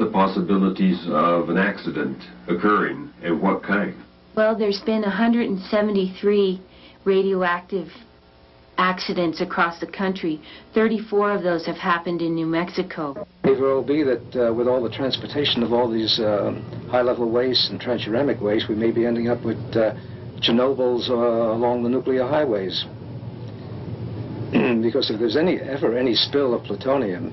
are the possibilities of an accident occurring, and what kind? Well, there's been 173 radioactive accidents across the country. 34 of those have happened in New Mexico. It will be that uh, with all the transportation of all these uh, high-level wastes and transuranic waste, we may be ending up with uh, Chernobyls uh, along the nuclear highways. because if there's any ever any spill of plutonium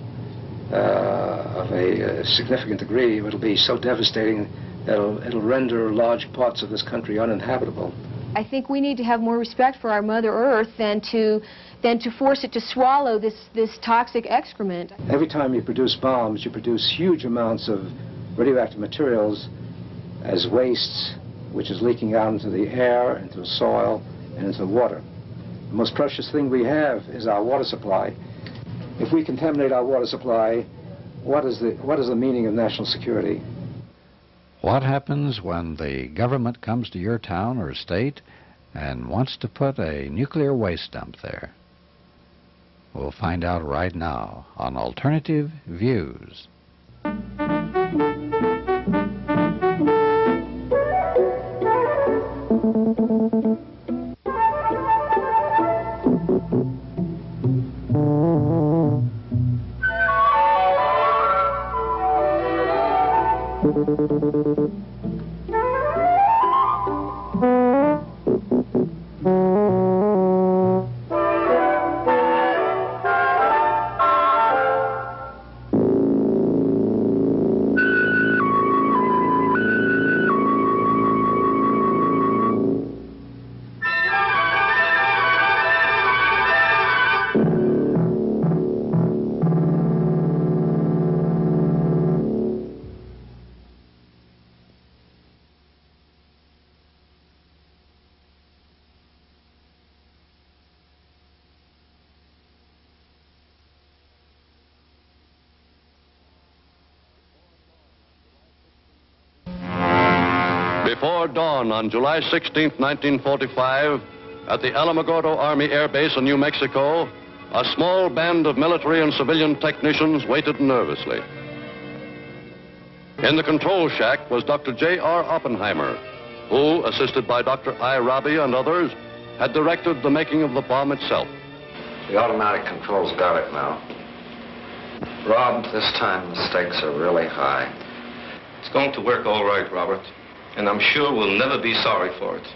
uh, of a, a significant degree, it'll be so devastating that it'll, it'll render large parts of this country uninhabitable. I think we need to have more respect for our Mother Earth than to than to force it to swallow this, this toxic excrement. Every time you produce bombs, you produce huge amounts of radioactive materials as wastes, which is leaking out into the air, into the soil, and into the water. The most precious thing we have is our water supply. If we contaminate our water supply, what is the, what is the meaning of national security? What happens when the government comes to your town or state and wants to put a nuclear waste dump there? We'll find out right now on Alternative Views. Before dawn on July 16, 1945, at the Alamogordo Army Air Base in New Mexico, a small band of military and civilian technicians waited nervously. In the control shack was Dr. J.R. Oppenheimer, who, assisted by Dr. I. Rabi and others, had directed the making of the bomb itself. The automatic controls got it now. Rob, this time the stakes are really high. It's going to work all right, Robert. And I'm sure we'll never be sorry for it.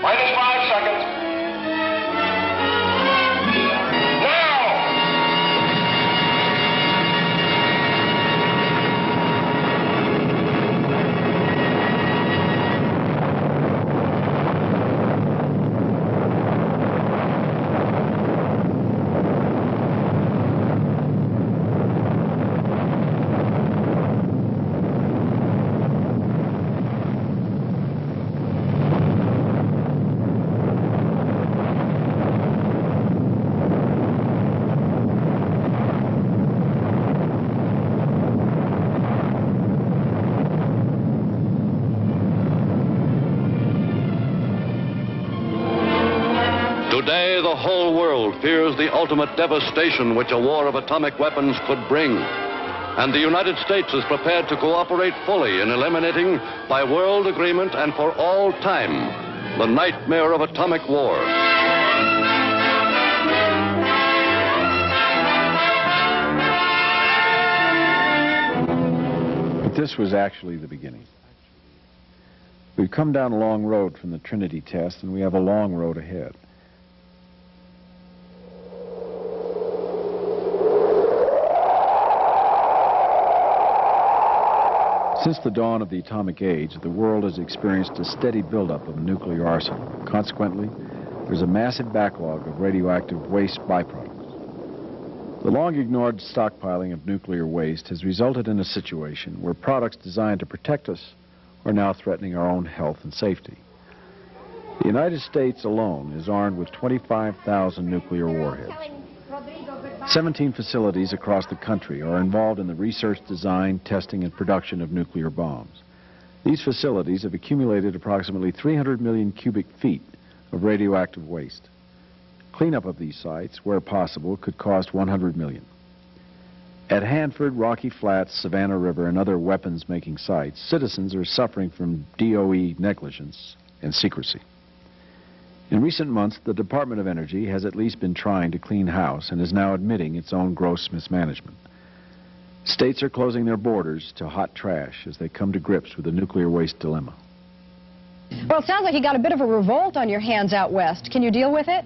Minus five seconds. Fears the ultimate devastation which a war of atomic weapons could bring. And the United States is prepared to cooperate fully in eliminating, by world agreement and for all time, the nightmare of atomic war. But this was actually the beginning. We've come down a long road from the Trinity test, and we have a long road ahead. Since the dawn of the atomic age, the world has experienced a steady buildup of nuclear arsenal. Consequently, there's a massive backlog of radioactive waste byproducts. The long-ignored stockpiling of nuclear waste has resulted in a situation where products designed to protect us are now threatening our own health and safety. The United States alone is armed with 25,000 nuclear warheads. 17 facilities across the country are involved in the research, design, testing, and production of nuclear bombs. These facilities have accumulated approximately 300 million cubic feet of radioactive waste. Cleanup of these sites, where possible, could cost 100 million. At Hanford, Rocky Flats, Savannah River, and other weapons-making sites, citizens are suffering from DOE negligence and secrecy. In recent months, the Department of Energy has at least been trying to clean house and is now admitting its own gross mismanagement. States are closing their borders to hot trash as they come to grips with the nuclear waste dilemma. Well, it sounds like you got a bit of a revolt on your hands out west. Can you deal with it?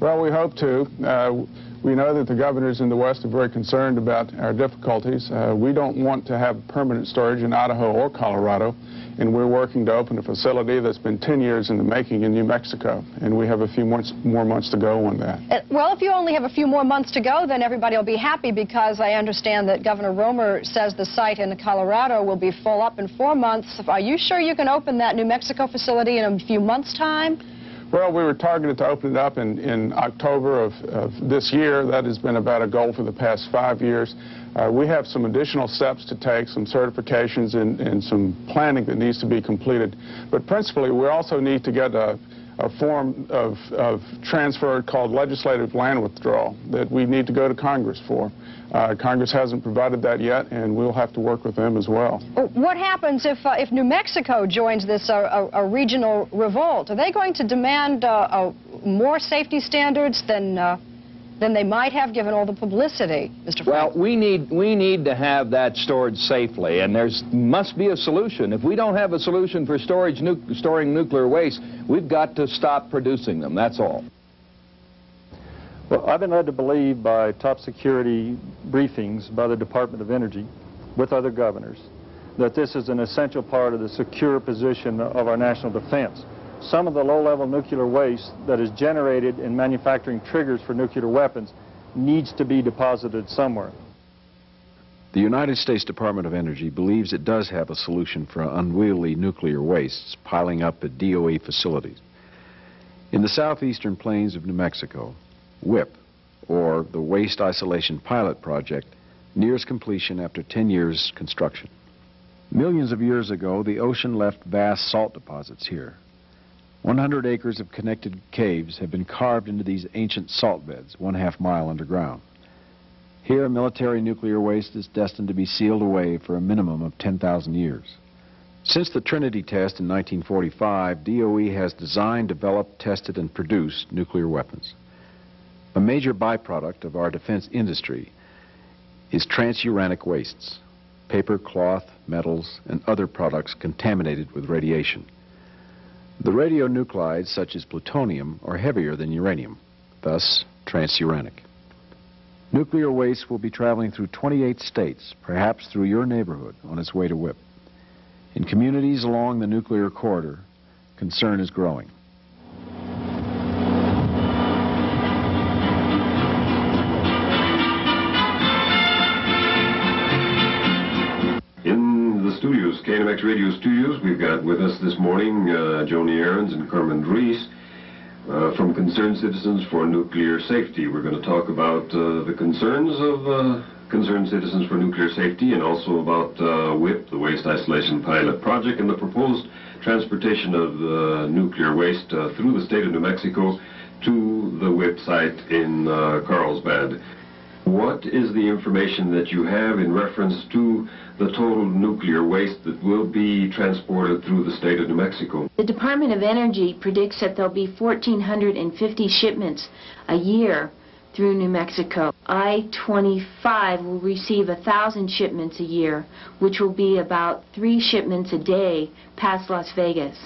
Well, we hope to. Uh, we know that the governors in the West are very concerned about our difficulties. Uh, we don't want to have permanent storage in Idaho or Colorado, and we're working to open a facility that's been 10 years in the making in New Mexico, and we have a few months, more months to go on that. Uh, well, if you only have a few more months to go, then everybody will be happy because I understand that Governor Romer says the site in Colorado will be full up in four months. Are you sure you can open that New Mexico facility in a few months' time? Well, we were targeted to open it up in, in October of, of this year. That has been about a goal for the past five years. Uh, we have some additional steps to take, some certifications and, and some planning that needs to be completed. But principally, we also need to get a, a form of, of transfer called legislative land withdrawal that we need to go to Congress for. Uh, Congress hasn't provided that yet, and we'll have to work with them as well. What happens if, uh, if New Mexico joins this uh, a, a, regional revolt? Are they going to demand uh, more safety standards than uh, than they might have given all the publicity, Mr. Frank. Well, we need we need to have that stored safely, and there's must be a solution. If we don't have a solution for storage nu storing nuclear waste, we've got to stop producing them. That's all. Well, I've been led to believe by top security briefings by the Department of Energy with other governors that this is an essential part of the secure position of our national defense some of the low-level nuclear waste that is generated in manufacturing triggers for nuclear weapons needs to be deposited somewhere. The United States Department of Energy believes it does have a solution for unwieldy nuclear wastes piling up at DOE facilities. In the southeastern plains of New Mexico, WIPP, or the Waste Isolation Pilot Project, nears completion after 10 years construction. Millions of years ago, the ocean left vast salt deposits here. 100 acres of connected caves have been carved into these ancient salt beds, one half mile underground. Here, military nuclear waste is destined to be sealed away for a minimum of 10,000 years. Since the Trinity test in 1945, DOE has designed, developed, tested, and produced nuclear weapons. A major byproduct of our defense industry is transuranic wastes, paper, cloth, metals, and other products contaminated with radiation. The radionuclides, such as plutonium, are heavier than uranium, thus transuranic. Nuclear waste will be traveling through 28 states, perhaps through your neighborhood, on its way to WIPP. In communities along the nuclear corridor, concern is growing. KNMX Radio Studios. We've got with us this morning uh, Joni Arends and Carmen Reese uh, from Concerned Citizens for Nuclear Safety. We're going to talk about uh, the concerns of uh, Concerned Citizens for Nuclear Safety and also about uh, WIPP, the Waste Isolation Pilot Project, and the proposed transportation of the nuclear waste uh, through the state of New Mexico to the WIPP site in Carlsbad. What is the information that you have in reference to the total nuclear waste that will be transported through the state of New Mexico? The Department of Energy predicts that there'll be 1,450 shipments a year through New Mexico. I-25 will receive 1,000 shipments a year, which will be about three shipments a day past Las Vegas.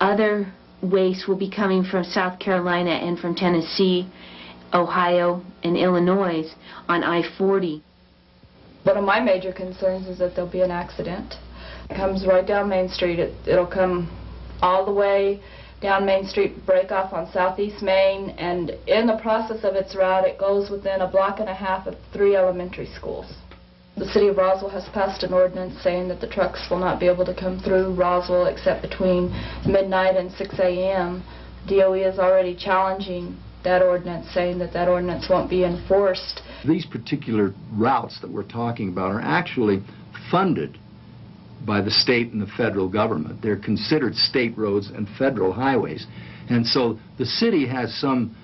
Other waste will be coming from South Carolina and from Tennessee Ohio, and Illinois on I-40. One of my major concerns is that there'll be an accident. It comes right down Main Street. It, it'll come all the way down Main Street, break off on Southeast Main, and in the process of its route, it goes within a block and a half of three elementary schools. The city of Roswell has passed an ordinance saying that the trucks will not be able to come through Roswell except between midnight and 6 a.m. DOE is already challenging that ordinance, saying that that ordinance won't be enforced. These particular routes that we're talking about are actually funded by the state and the federal government. They're considered state roads and federal highways. And so the city has some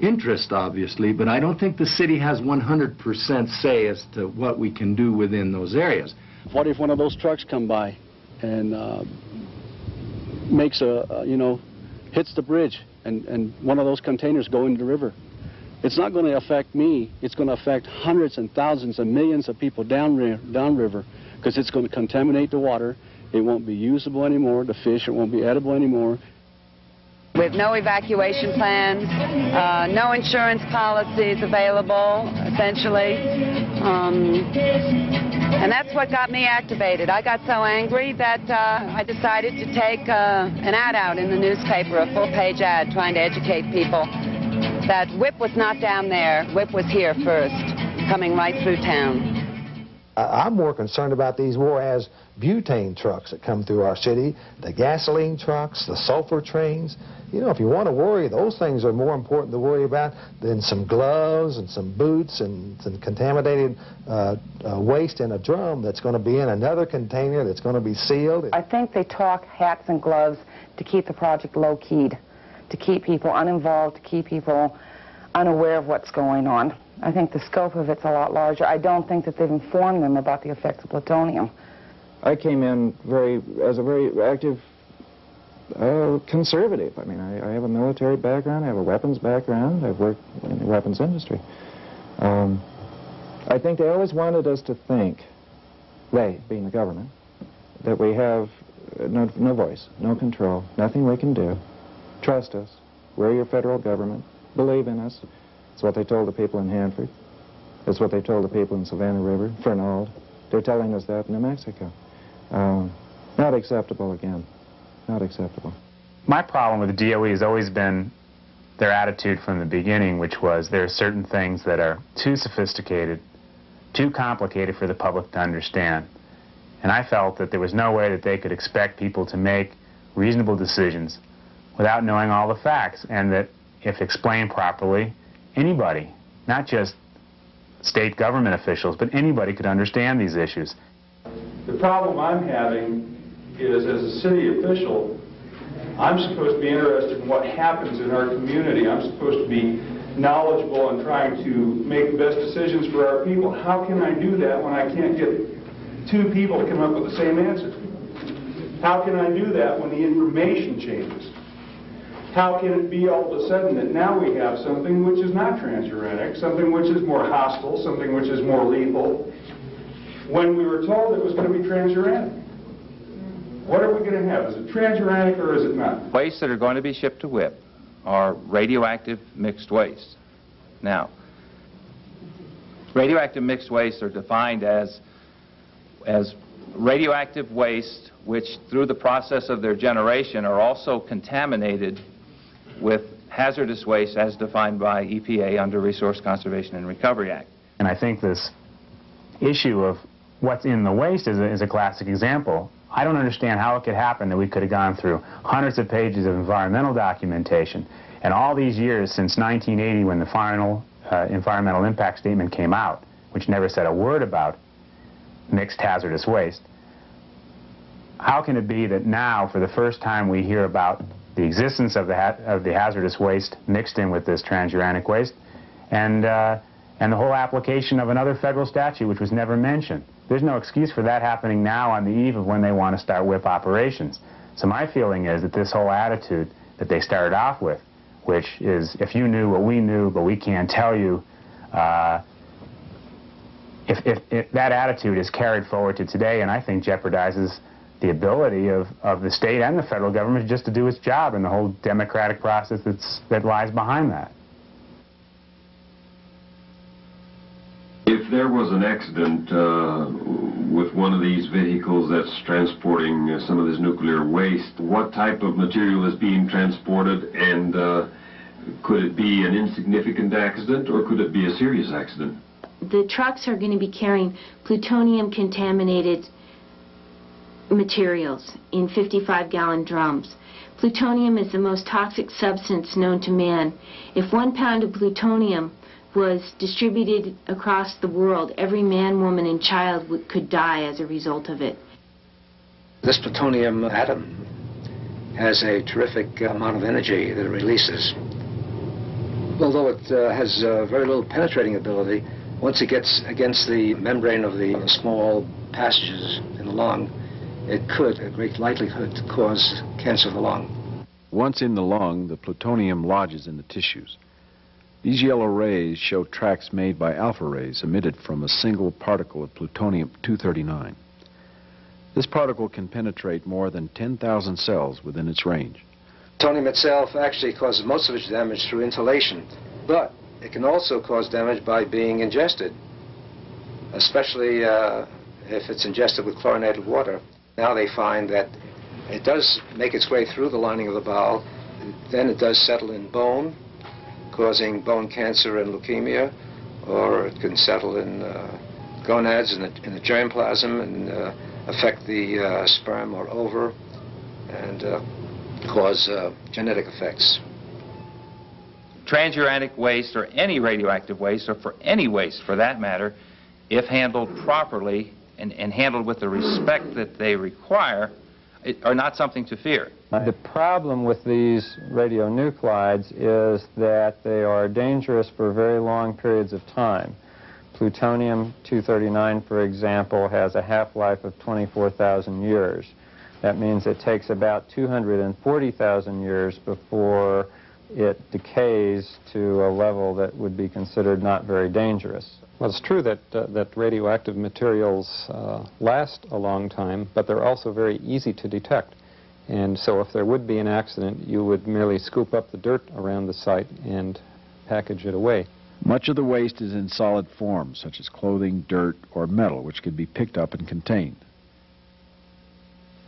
interest, obviously, but I don't think the city has 100% say as to what we can do within those areas. What if one of those trucks come by and uh, makes a, a, you know, hits the bridge and, and one of those containers go into the river? It's not going to affect me. It's going to affect hundreds and thousands and millions of people down, downriver because it's going to contaminate the water. It won't be usable anymore. The fish, it won't be edible anymore. With no evacuation plans, uh, no insurance policies available, essentially. Um, and that's what got me activated. I got so angry that uh, I decided to take uh, an ad out in the newspaper, a full-page ad, trying to educate people that WIPP was not down there. WIPP was here first, coming right through town. I'm more concerned about these war as butane trucks that come through our city, the gasoline trucks, the sulfur trains. You know, if you want to worry, those things are more important to worry about than some gloves and some boots and some contaminated uh, uh, waste in a drum that's going to be in another container that's going to be sealed. I think they talk hats and gloves to keep the project low-keyed, to keep people uninvolved, to keep people unaware of what's going on. I think the scope of it's a lot larger. I don't think that they've informed them about the effects of plutonium. I came in very as a very active uh, conservative. I mean, I, I, have a military background. I have a weapons background. I've worked in the weapons industry. Um, I think they always wanted us to think, they, being the government, that we have no, no voice, no control, nothing we can do. Trust us. We're your federal government. Believe in us. It's what they told the people in Hanford. It's what they told the people in Savannah River, Fernald. They're telling us that in New Mexico. Um, not acceptable again. Not acceptable. My problem with the DOE has always been their attitude from the beginning, which was there are certain things that are too sophisticated, too complicated for the public to understand. And I felt that there was no way that they could expect people to make reasonable decisions without knowing all the facts, and that if explained properly, anybody, not just state government officials, but anybody could understand these issues. The problem I'm having is, as a city official, I'm supposed to be interested in what happens in our community. I'm supposed to be knowledgeable and trying to make the best decisions for our people. How can I do that when I can't get two people to come up with the same answer? How can I do that when the information changes? How can it be all of a sudden that now we have something which is not transuranic, something which is more hostile, something which is more lethal, when we were told it was going to be transuranic? What are we going to have? Is it transuranic or is it not? Wastes that are going to be shipped to WIPP are radioactive mixed waste. Now, radioactive mixed wastes are defined as, as radioactive waste which, through the process of their generation, are also contaminated with hazardous waste as defined by EPA under Resource Conservation and Recovery Act. And I think this issue of what's in the waste is a, is a classic example. I don't understand how it could happen that we could have gone through hundreds of pages of environmental documentation and all these years since 1980 when the final uh, environmental impact statement came out, which never said a word about mixed hazardous waste. How can it be that now, for the first time, we hear about the existence of the, of the hazardous waste mixed in with this transuranic waste, and, uh, and the whole application of another federal statute which was never mentioned. There's no excuse for that happening now on the eve of when they want to start WIPP operations. So my feeling is that this whole attitude that they started off with, which is if you knew what we knew but we can't tell you, uh, if, if, if that attitude is carried forward to today and I think jeopardizes the ability of, of the state and the federal government just to do its job and the whole democratic process that's, that lies behind that. If there was an accident uh, with one of these vehicles that's transporting uh, some of this nuclear waste, what type of material is being transported and uh, could it be an insignificant accident or could it be a serious accident? The trucks are going to be carrying plutonium contaminated materials in 55-gallon drums. Plutonium is the most toxic substance known to man. If one pound of plutonium was distributed across the world, every man, woman, and child could die as a result of it. This plutonium atom has a terrific amount of energy that it releases. although it uh, has uh, very little penetrating ability, once it gets against the membrane of the small passages in the lung, it could, a great likelihood, cause cancer of the lung. Once in the lung, the plutonium lodges in the tissues. These yellow rays show tracks made by alpha rays emitted from a single particle of plutonium-239. This particle can penetrate more than 10,000 cells within its range. Plutonium itself actually causes most of its damage through inhalation, but it can also cause damage by being ingested, especially uh, if it's ingested with chlorinated water. Now they find that it does make its way through the lining of the bowel, then it does settle in bone, causing bone cancer and leukemia, or it can settle in uh, gonads in the, in the germplasm and uh, affect the uh, sperm or ova and uh, cause uh, genetic effects. Transuranic waste or any radioactive waste, or for any waste for that matter, if handled properly and, and handled with the respect that they require, are not something to fear. The problem with these radionuclides is that they are dangerous for very long periods of time. Plutonium-239, for example, has a half-life of 24,000 years. That means it takes about 240,000 years before it decays to a level that would be considered not very dangerous. Well, it's true that, uh, that radioactive materials uh, last a long time, but they're also very easy to detect. And so if there would be an accident, you would merely scoop up the dirt around the site and package it away. Much of the waste is in solid form, such as clothing, dirt, or metal, which can be picked up and contained.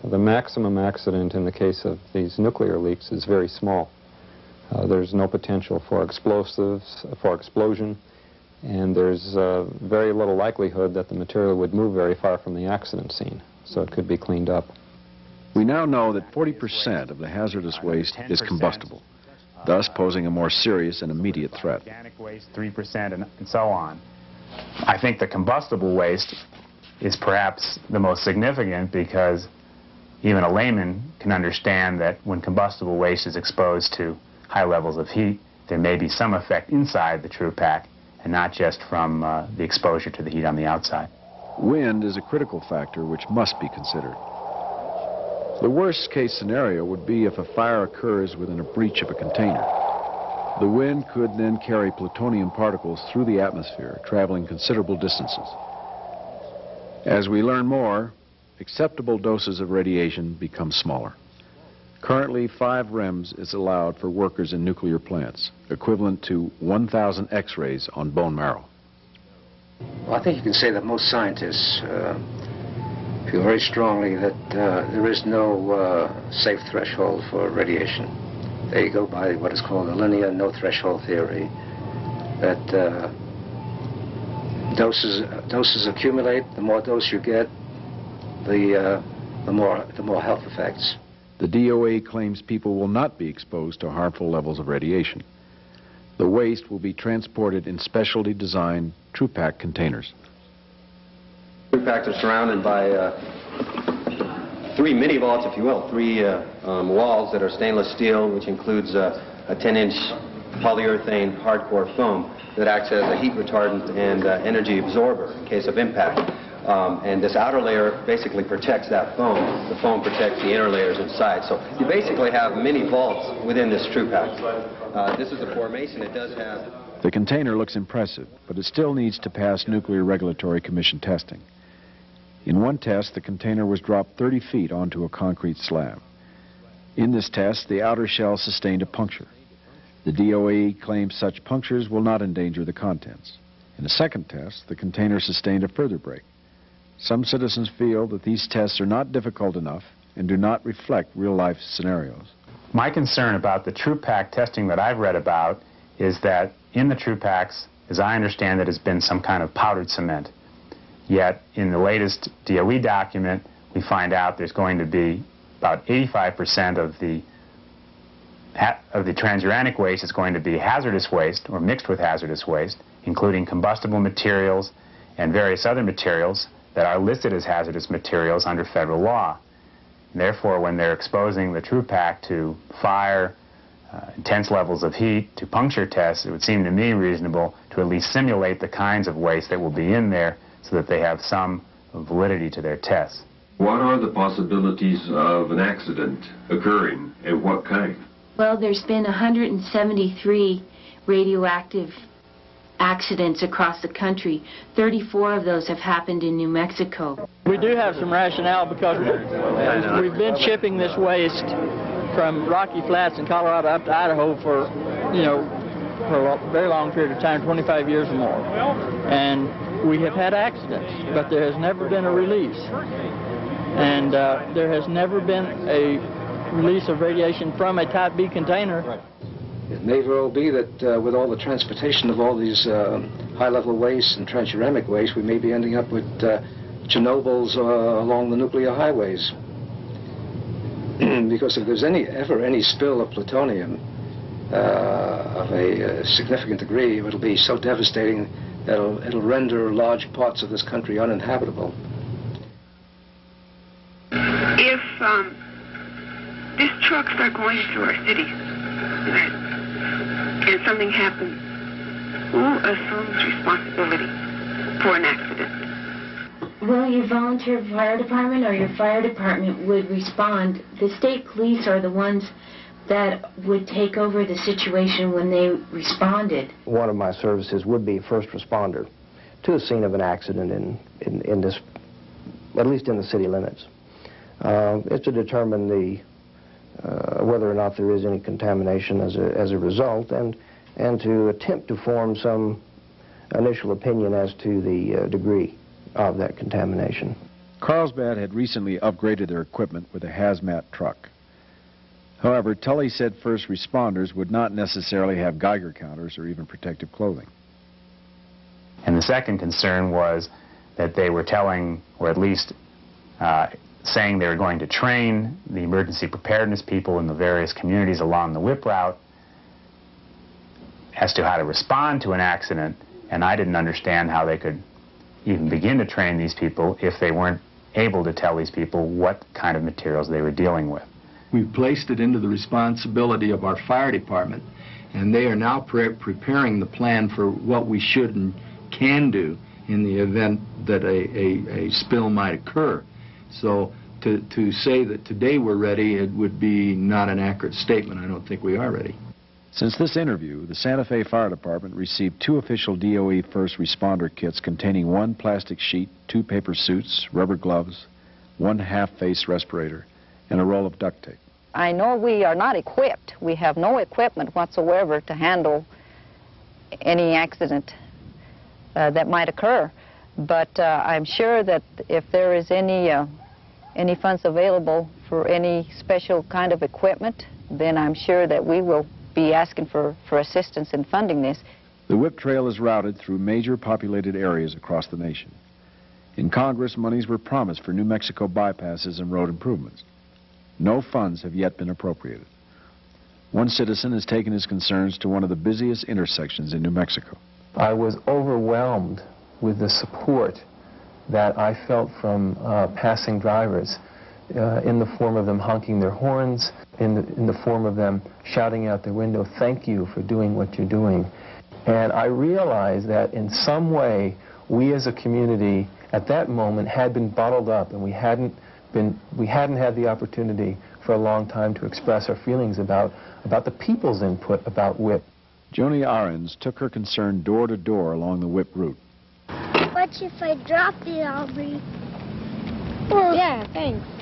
The maximum accident in the case of these nuclear leaks is very small. Uh, there's no potential for explosives, for explosion, and there's uh, very little likelihood that the material would move very far from the accident scene, so it could be cleaned up. We now know that 40% of the hazardous waste is combustible, thus posing a more serious and immediate threat. Organic waste, 3%, and, and so on. I think the combustible waste is perhaps the most significant because even a layman can understand that when combustible waste is exposed to high levels of heat, there may be some effect inside the TRUPACT and not just from uh, the exposure to the heat on the outside. Wind is a critical factor which must be considered. The worst case scenario would be if a fire occurs within a breach of a container. The wind could then carry plutonium particles through the atmosphere, traveling considerable distances. As we learn more, acceptable doses of radiation become smaller. Currently, 5 rems is allowed for workers in nuclear plants, equivalent to 1,000 x-rays on bone marrow. Well, I think you can say that most scientists uh, feel very strongly that uh, there is no uh, safe threshold for radiation. They go by what is called the linear no threshold theory, that uh, doses, doses accumulate, the more dose you get, the, uh, the, more, the more health effects. The DOE claims people will not be exposed to harmful levels of radiation. The waste will be transported in specially designed TRUPACT containers. TRUPACTs are surrounded by uh, three mini vaults, if you will, three uh, um, walls that are stainless steel, which includes uh, a 10-inch polyurethane hardcore foam that acts as a heat retardant and uh, energy absorber in case of impact. Um, and this outer layer basically protects that foam. The foam protects the inner layers inside. So you basically have many vaults within this TRUPACT. Uh, this is a formation. It does have... The container looks impressive, but it still needs to pass Nuclear Regulatory Commission testing. In one test, the container was dropped 30 feet onto a concrete slab. In this test, the outer shell sustained a puncture. The DOE claims such punctures will not endanger the contents. In a second test, the container sustained a further break. Some citizens feel that these tests are not difficult enough and do not reflect real-life scenarios. My concern about the TRUPACT testing that I've read about is that in the TRUPACTs, as I understand it, has been some kind of powdered cement. Yet in the latest DOE document, we find out there's going to be about 85% of the of the transuranic waste is going to be hazardous waste or mixed with hazardous waste, including combustible materials and various other materials that are listed as hazardous materials under federal law. Therefore, when they're exposing the TRUPACT to fire, uh, intense levels of heat to puncture tests, it would seem to me reasonable to at least simulate the kinds of waste that will be in there so that they have some validity to their tests. What are the possibilities of an accident occurring, and what kind? Well, there's been 173 radioactive accidents across the country. 34 of those have happened in New Mexico. We do have some rationale because we- we've been shipping this waste from Rocky Flats in Colorado up to Idaho for, you know, for a very long period of time, 25 years or more. And we have had accidents, but there has never been a release. And uh, there has never been a release of radiation from a Type B container. It may well be that uh, with all the transportation of all these uh, high-level wastes and transuranic waste, we may be ending up with uh, Chernobyls uh, along the nuclear highways. because if there's any ever any spill of plutonium uh, of a significant degree, it'll be so devastating that it'll, it'll render large parts of this country uninhabitable. If um, this truck start going through our city that, and something happens, who assumes responsibility for an accident? Well, your volunteer fire department or your fire department would respond. The state police are the ones that would take over the situation when they responded. One of my services would be first responder to a scene of an accident in, in, in this, at least in the city limits. Uh, it's to determine the, uh, whether or not there is any contamination as a, as a result and, and to attempt to form some initial opinion as to the uh, degree of that contamination. Carlsbad had recently upgraded their equipment with a hazmat truck. However, Tully said first responders would not necessarily have Geiger counters or even protective clothing. And the second concern was that they were telling, or at least uh, saying they were going to train the emergency preparedness people in the various communities along the WIPP route as to how to respond to an accident, and I didn't understand how they could even begin to train these people if they weren't able to tell these people what kind of materials they were dealing with. We've placed it into the responsibility of our fire department, and they are now pre preparing the plan for what we should and can do in the event that a, a, a spill might occur. So to, to say that today we're ready, it would be not an accurate statement. I don't think we are ready. Since this interview, the Santa Fe Fire Department received two official DOE first responder kits containing one plastic sheet, two paper suits, rubber gloves, one half-face respirator, and a roll of duct tape. I know we are not equipped. We have no equipment whatsoever to handle any accident uh, that might occur. But uh, I'm sure that if there is any, uh, any funds available for any special kind of equipment, then I'm sure that we will be asking for, for assistance in funding this. The WIPP trail is routed through major populated areas across the nation. In Congress, monies were promised for New Mexico bypasses and road improvements. No funds have yet been appropriated. One citizen has taken his concerns to one of the busiest intersections in New Mexico. I was overwhelmed with the support that I felt from uh, passing drivers uh, in the form of them honking their horns, in the, in the form of them shouting out their window, thank you for doing what you're doing. And I realized that in some way, we as a community at that moment had been bottled up and we hadn't been, we hadn't had the opportunity for a long time to express our feelings about, about the people's input about WIPP. Joni Arends took her concern door to door along the WIPP route. What if I drop it, Aubrey? yeah, thanks.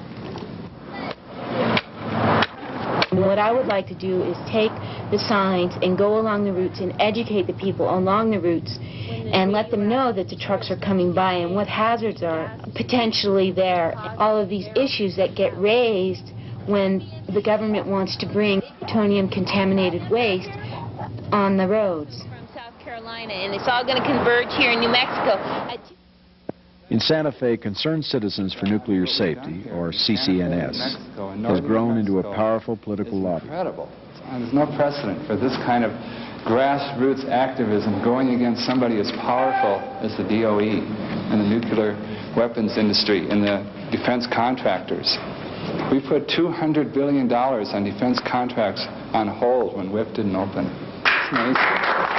What I would like to do is take the signs and go along the routes and educate the people along the routes and let them know that the trucks are coming by and what hazards are potentially there. All of these issues that get raised when the government wants to bring plutonium contaminated waste on the roads. From South Carolina, and it's all going to converge here in New Mexico. In Santa Fe, Concerned Citizens for Nuclear Safety, or CCNS, has grown into a powerful political lobby. Incredible. There's no precedent for this kind of grassroots activism going against somebody as powerful as the DOE and the nuclear weapons industry and the defense contractors. We put $200 billion on defense contracts on hold when WIPP didn't open. It's amazing.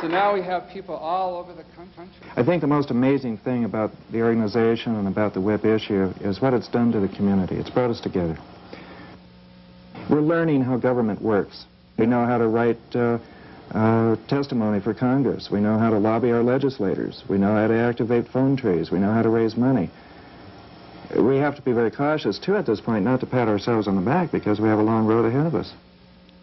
So now we have people all over the country. I think the most amazing thing about the organization and about the WIPP issue is what it's done to the community. It's brought us together. We're learning how government works. We know how to write uh, uh, testimony for Congress. We know how to lobby our legislators. We know how to activate phone trees. We know how to raise money. We have to be very cautious, too, at this point, not to pat ourselves on the back because we have a long road ahead of us.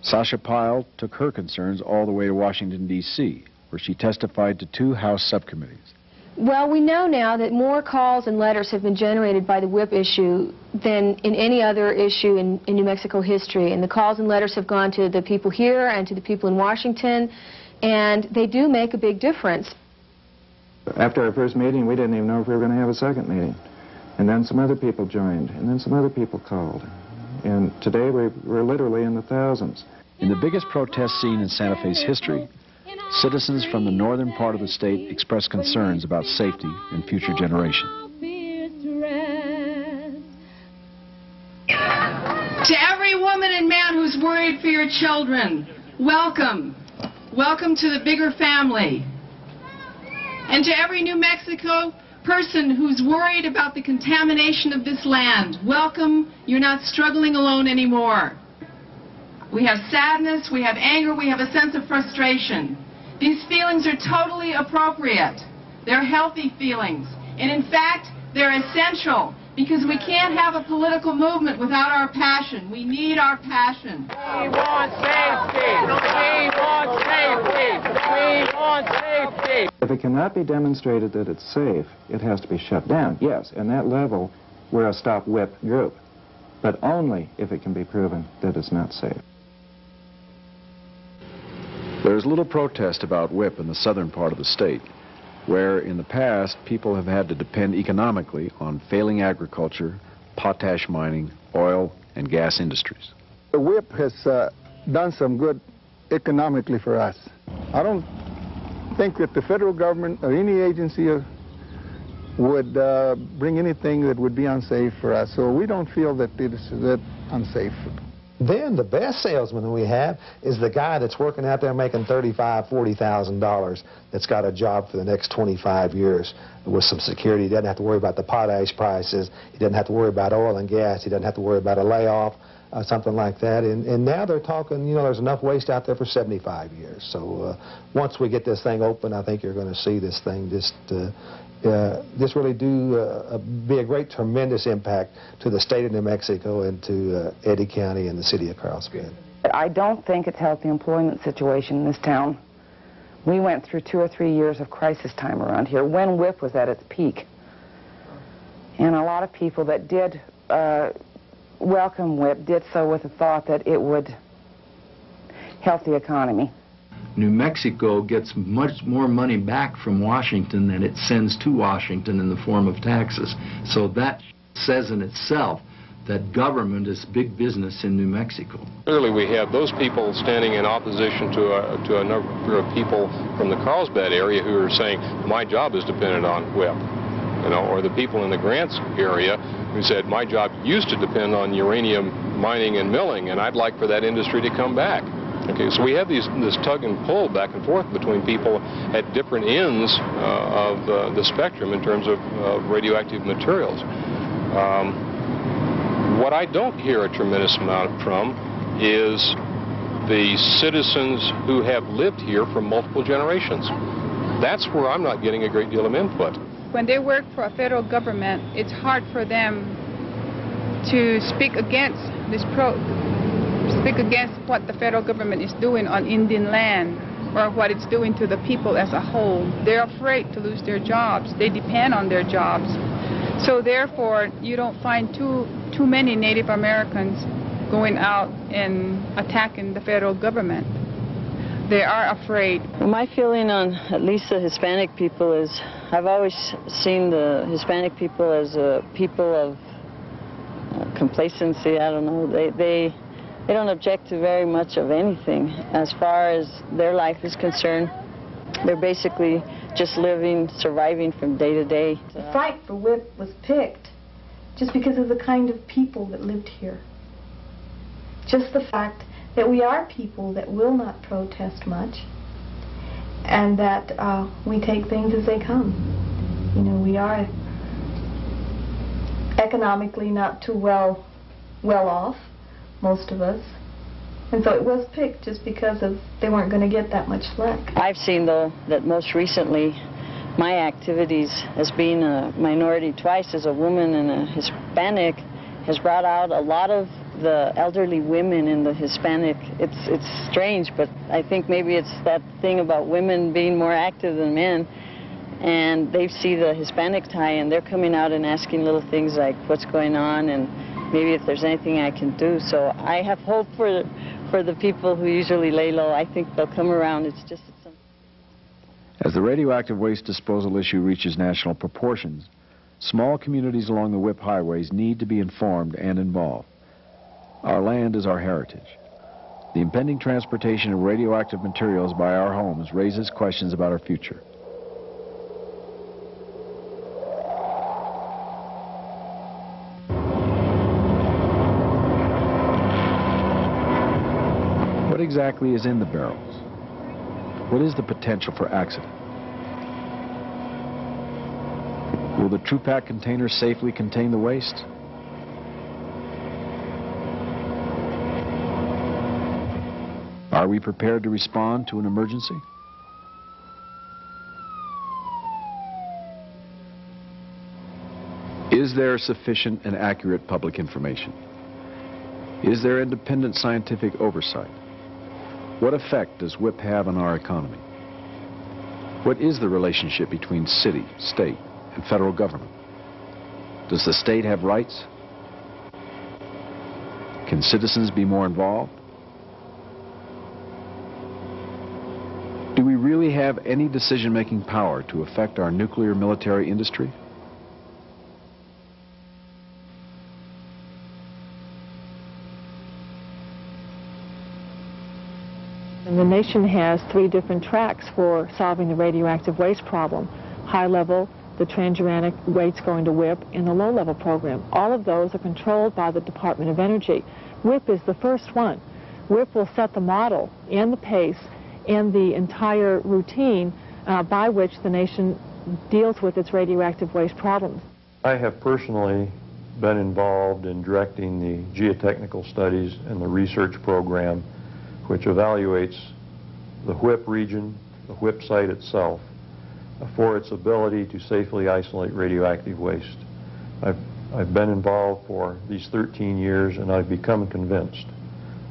Sasha Pyle took her concerns all the way to Washington, D.C., where she testified to two House subcommittees. Well, we know now that more calls and letters have been generated by the WIPP issue than in any other issue in, in, New Mexico history. And the calls and letters have gone to the people here and to the people in Washington, and they do make a big difference. After our first meeting, we didn't even know if we were going to have a second meeting. And then some other people joined, and then some other people called. And today we, we're literally in the thousands. In the biggest protest scene in Santa Fe's history, citizens from the northern part of the state expressed concerns about safety and future generations. To every woman and man who's worried for your children, welcome. Welcome to the bigger family. And to every New Mexico person who's worried about the contamination of this land, welcome. You're not struggling alone anymore. We have sadness, we have anger, we have a sense of frustration. These feelings are totally appropriate. They're healthy feelings. And in fact, they're essential because we can't have a political movement without our passion. We need our passion. We want safety. We want safety. We want safety. If it cannot be demonstrated that it's safe, it has to be shut down. Yes, in that level, we're a stop WIPP group. But only if it can be proven that it's not safe. There's little protest about WIPP in the southern part of the state, where in the past people have had to depend economically on failing agriculture, potash mining, oil, and gas industries. The WIPP has uh, done some good economically for us. I don't think that the federal government or any agency would uh, bring anything that would be unsafe for us. So we don't feel that it is that unsafe. Then the best salesman we have is the guy that's working out there making thirty-five, forty thousand dollars. That's got a job for the next 25 years with some security. He doesn't have to worry about the potash prices. He doesn't have to worry about oil and gas. He doesn't have to worry about a layoff, uh, something like that. And, and now they're talking. You know, there's enough waste out there for 75 years. So uh, once we get this thing open, I think you're going to see this thing just uh, uh, this really do uh, be a great, tremendous impact to the state of New Mexico and to uh, Eddy County and the city of Carlsbad. I don't think it's helped the employment situation in this town. We went through two or three years of crisis time around here when WIPP was at its peak. And a lot of people that did uh, welcome WIPP did so with the thought that it would help the economy. New Mexico gets much more money back from Washington than it sends to Washington in the form of taxes. So that says in itself that government is big business in New Mexico. Clearly we have those people standing in opposition to a, to a number of people from the Carlsbad area who are saying, my job is dependent on WIPP. You know, or the people in the Grants area who said, my job used to depend on uranium mining and milling, and I'd like for that industry to come back. Okay, so we have these, this tug and pull back and forth between people at different ends uh, of uh, the spectrum in terms of uh, radioactive materials. Um, what I don't hear a tremendous amount from is the citizens who have lived here for multiple generations. That's where I'm not getting a great deal of input. When they work for a federal government, it's hard for them to speak against this pro speak against what the federal government is doing on Indian land or what it's doing to the people as a whole. They're afraid to lose their jobs. They depend on their jobs. So therefore, you don't find too, too many Native Americans going out and attacking the federal government. They are afraid. My feeling on at least the Hispanic people is I've always seen the Hispanic people as a people of uh, complacency. I don't know. They, they, they don't object to very much of anything as far as their life is concerned. They're basically just living, surviving from day to day. The fight for WIPP was picked just because of the kind of people that lived here. Just the fact that we are people that will not protest much and that uh, we take things as they come. You know, we are economically not too well well off, most of us. And so it was picked just because of they weren't going to get that much slack. I've seen, though, that most recently my activities as being a minority twice as a woman and a Hispanic has brought out a lot of the elderly women in the Hispanic. It's it's strange, but I think maybe it's that thing about women being more active than men. And they see the Hispanic tie and they're coming out and asking little things like what's going on and maybe if there's anything I can do. So I have hope for for the people who usually lay low. I think they'll come around. It's just some As the radioactive waste disposal issue reaches national proportions, small communities along the WIPP highways need to be informed and involved. Our land is our heritage. The impending transportation of radioactive materials by our homes raises questions about our future. Exactly is in the barrels? What is the potential for accident? Will the TRUPACT container safely contain the waste? Are we prepared to respond to an emergency? Is there sufficient and accurate public information? Is there independent scientific oversight? What effect does WIPP have on our economy? What is the relationship between city, state, and federal government? Does the state have rights? Can citizens be more involved? Do we really have any decision-making power to affect our nuclear military industry? Nation has three different tracks for solving the radioactive waste problem. High level, the transuranic waste going to WIPP, and the low level program. All of those are controlled by the Department of Energy. WIPP is the first one. WIPP will set the model and the pace and the entire routine uh, by which the nation deals with its radioactive waste problems. I have personally been involved in directing the geotechnical studies and the research program which evaluates the WIPP region, the WIPP site itself, for its ability to safely isolate radioactive waste. I've, I've been involved for these 13 years and I've become convinced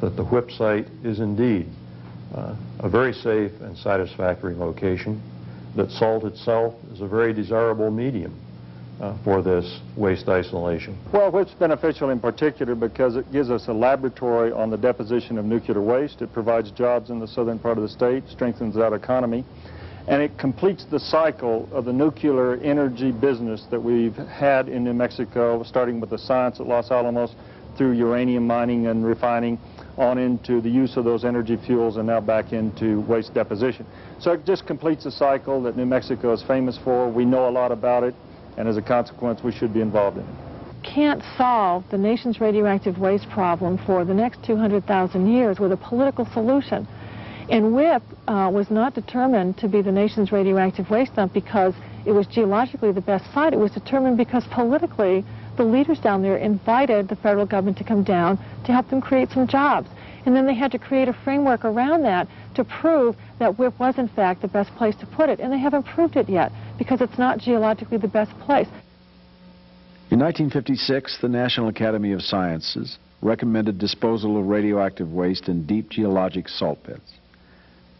that the WIPP site is indeed uh, a very safe and satisfactory location, that salt itself is a very desirable medium uh, for this waste isolation. Well, it's beneficial in particular because it gives us a laboratory on the deposition of nuclear waste. It provides jobs in the southern part of the state, strengthens that economy, and it completes the cycle of the nuclear energy business that we've had in New Mexico, starting with the science at Los Alamos through uranium mining and refining on into the use of those energy fuels and now back into waste deposition. So it just completes a cycle that New Mexico is famous for. We know a lot about it and as a consequence, we should be involved in it. Can't solve the nation's radioactive waste problem for the next 200,000 years with a political solution. And WIPP uh, was not determined to be the nation's radioactive waste dump because it was geologically the best site. It was determined because politically the leaders down there invited the federal government to come down to help them create some jobs. And then they had to create a framework around that to prove that WIPP was in fact the best place to put it. And they haven't proved it yet because it's not geologically the best place. In 1956, the National Academy of Sciences recommended disposal of radioactive waste in deep geologic salt beds.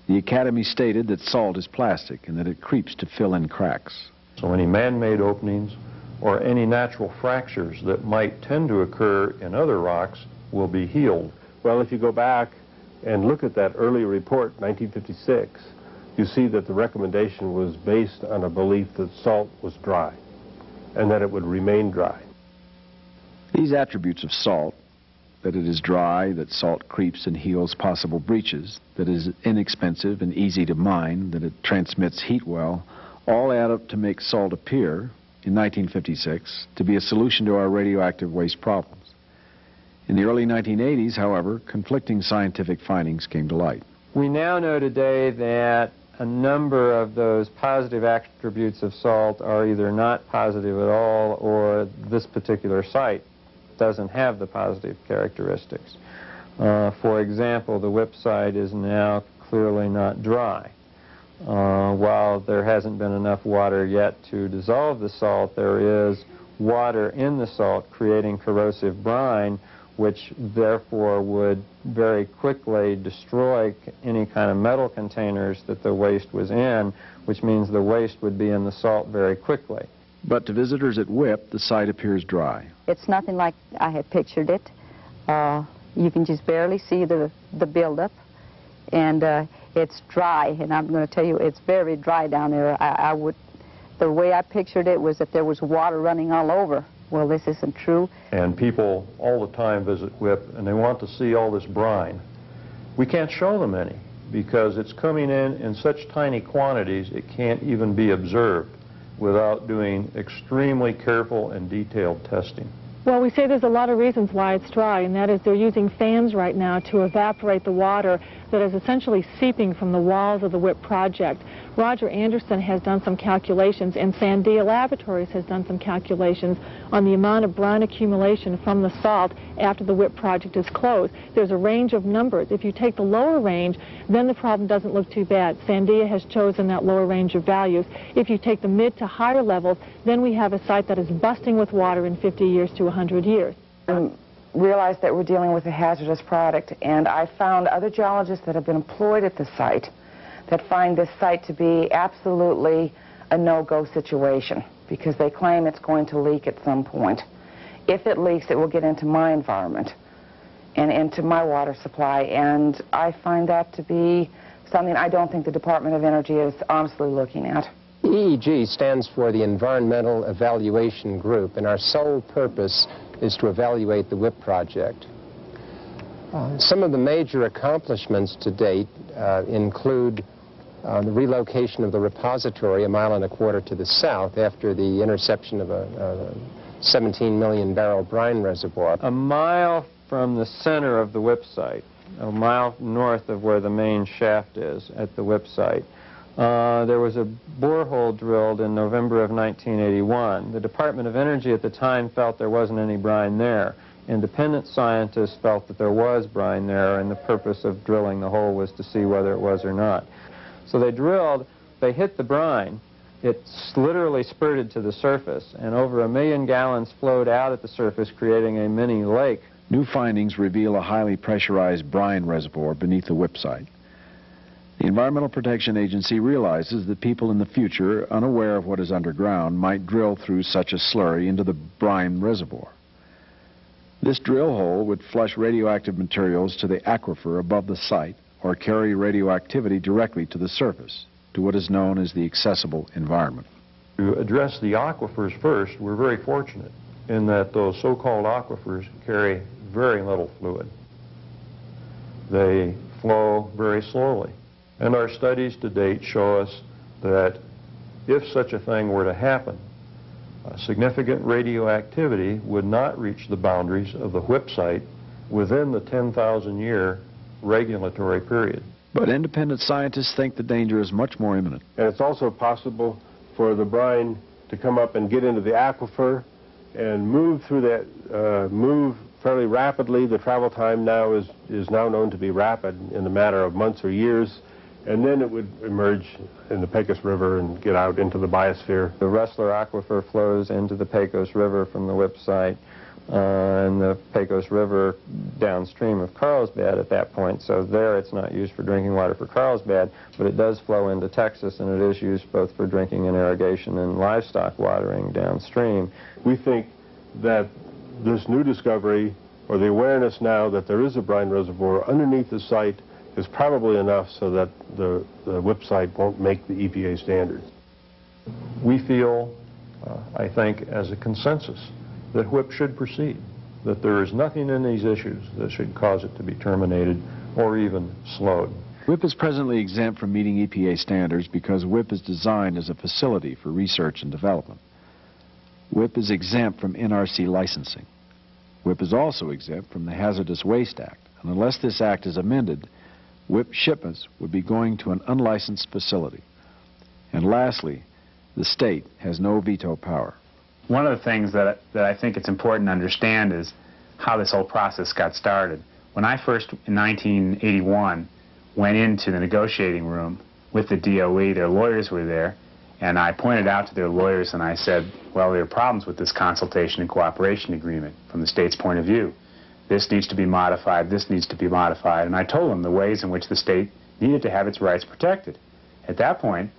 The Academy stated that salt is plastic and that it creeps to fill in cracks. So any man-made openings or any natural fractures that might tend to occur in other rocks will be healed. Well, if you go back and look at that early report, 1956, you see that the recommendation was based on a belief that salt was dry and that it would remain dry. These attributes of salt, that it is dry, that salt creeps and heals possible breaches, that it is inexpensive and easy to mine, that it transmits heat well, All add up to make salt appear, in 1956, to be a solution to our radioactive waste problems. In the early 1980s, however, conflicting scientific findings came to light. We now know today that a number of those positive attributes of salt are either not positive at all or this particular site doesn't have the positive characteristics. Uh, for example, the WIPP site is now clearly not dry. Uh, while there hasn't been enough water yet to dissolve the salt, there is water in the salt creating corrosive brine, which therefore would very quickly destroy any kind of metal containers that the waste was in, which means the waste would be in the salt very quickly. But to visitors at WIPP, the site appears dry. It's nothing like I had pictured it. Uh, you can just barely see the, the buildup, and uh, it's dry, and I'm going to tell you, it's very dry down there. I, I would, the way I pictured it was that there was water running all over. Well, this isn't true. And people all the time visit WIPP, and they want to see all this brine. We can't show them any because it's coming in in such tiny quantities it can't even be observed without doing extremely careful and detailed testing. Well, we say there's a lot of reasons why it's dry, and that is they're using fans right now to evaporate the water that is essentially seeping from the walls of the WIPP project. Roger Anderson has done some calculations, and Sandia Laboratories has done some calculations on the amount of brine accumulation from the salt after the WIPP project is closed. There's a range of numbers. If you take the lower range, then the problem doesn't look too bad. Sandia has chosen that lower range of values. If you take the mid to higher levels, then we have a site that is busting with water in 50 years to 100 years. Um, realized that we're dealing with a hazardous product, and I found other geologists that have been employed at the site that find this site to be absolutely a no-go situation because they claim it's going to leak at some point. If it leaks, it will get into my environment and into my water supply, and I find that to be something I don't think the Department of Energy is honestly looking at. EEG stands for the Environmental Evaluation Group, and our sole purpose is to evaluate the WIPP project. Uh, some of the major accomplishments to date uh, include uh, the relocation of the repository a mile and a quarter to the south after the interception of a, a 17 million barrel brine reservoir. A mile from the center of the WIPP site, a mile north of where the main shaft is at the WIPP site, uh, there was a borehole drilled in November of 1981. The Department of Energy at the time felt there wasn't any brine there. Independent scientists felt that there was brine there, and the purpose of drilling the hole was to see whether it was or not. So they drilled, they hit the brine, it literally spurted to the surface, and over a million gallons flowed out at the surface, creating a mini lake. New findings reveal a highly pressurized brine reservoir beneath the WIPP site. The Environmental Protection Agency realizes that people in the future, unaware of what is underground, might drill through such a slurry into the brine reservoir. This drill hole would flush radioactive materials to the aquifer above the site or carry radioactivity directly to the surface, to what is known as the accessible environment. To address the aquifers first, we're very fortunate in that those so-called aquifers carry very little fluid. They flow very slowly. And our studies to date show us that if such a thing were to happen, significant radioactivity would not reach the boundaries of the WIPP site within the 10,000 year regulatory period. But independent scientists think the danger is much more imminent. And it's also possible for the brine to come up and get into the aquifer and move through that, uh, move fairly rapidly. The travel time now is, is now known to be rapid in a matter of months or years and then it would emerge in the Pecos River and get out into the biosphere. The Rustler Aquifer flows into the Pecos River from the WIPP site, uh, and the Pecos River downstream of Carlsbad at that point. So there it's not used for drinking water for Carlsbad, but it does flow into Texas, and it is used both for drinking and irrigation and livestock watering downstream. We think that this new discovery, or the awareness now that there is a brine reservoir underneath the site is probably enough so that the, the WIPP site won't make the EPA standards. We feel, uh, I think, as a consensus, that WIPP should proceed, that there is nothing in these issues that should cause it to be terminated or even slowed. WIPP is presently exempt from meeting EPA standards because WIPP is designed as a facility for research and development. WIPP is exempt from NRC licensing. WIPP is also exempt from the Hazardous Waste Act, and unless this act is amended, WIPP shipments would be going to an unlicensed facility. And lastly, the state has no veto power. One of the things that, that I think it's important to understand is how this whole process got started. When I first, in 1981, went into the negotiating room with the DOE, their lawyers were there, and I pointed out to their lawyers and I said, well, there are problems with this consultation and cooperation agreement from the state's point of view. This needs to be modified, this needs to be modified. And I told them the ways in which the state needed to have its rights protected. At that point,